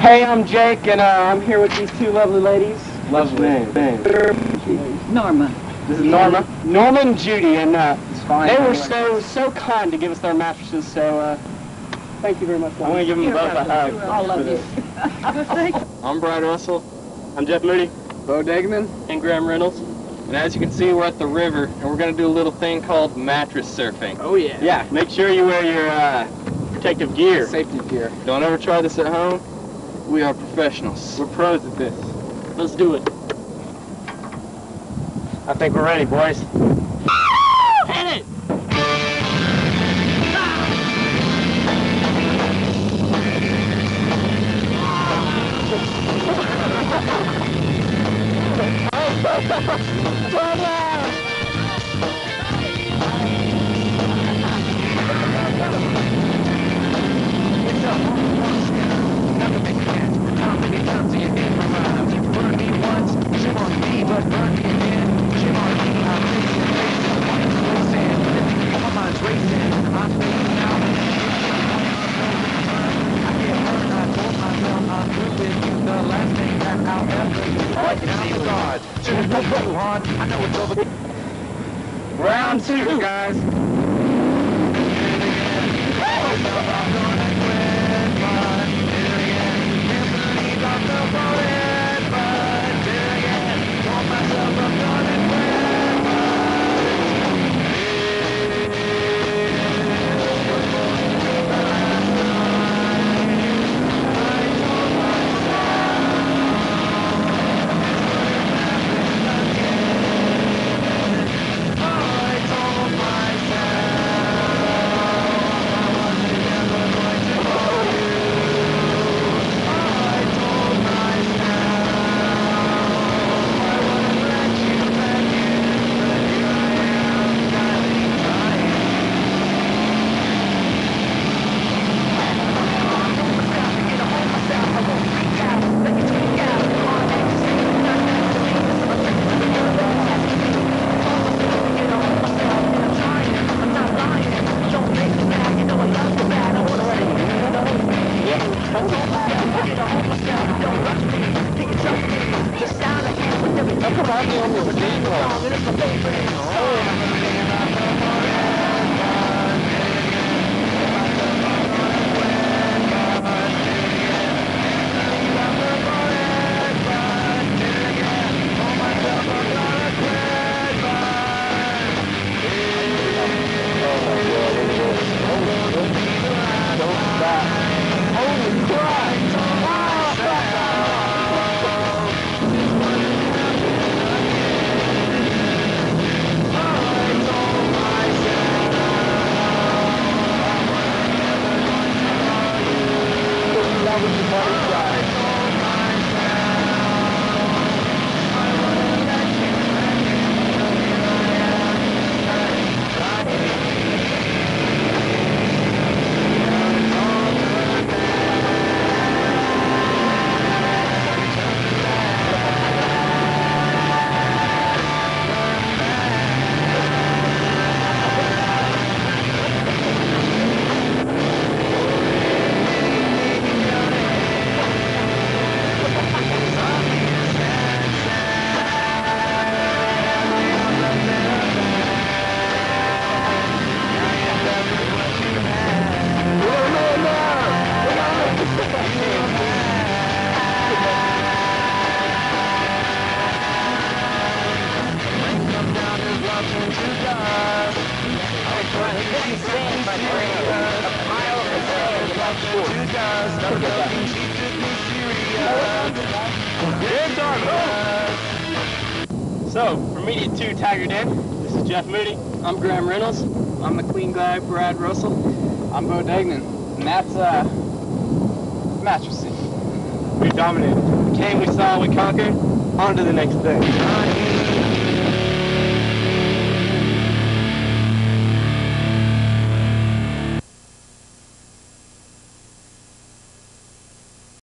Hey, I'm Jake, and uh, I'm here with these two lovely ladies. Lovely name. name. Norma. This is Norma. Norma and Judy, and uh, fine. they were so so kind to give us their mattresses. So uh, thank you very much. I'm gonna give them both a hug. I love you. I'm Brian Russell. I'm Jeff Moody. Bo Degman. And Graham Rennels. And as you can see, we're at the river, and we're going to do a little thing called mattress surfing. Oh yeah. Yeah, make sure you wear your uh, protective gear. Safety gear. Don't ever try this at home. We are professionals. We're pros at this. Let's do it. I think we're ready, boys. Round two, guys. So, from Media 2 Taggart In, this is Jeff Moody. I'm Graham Rennels. I'm the Queen guy, Brad Russell. I'm Bo Degnan, and that's uh, mattressing. We dominated. We came, we saw, we conquered. On to the next thing.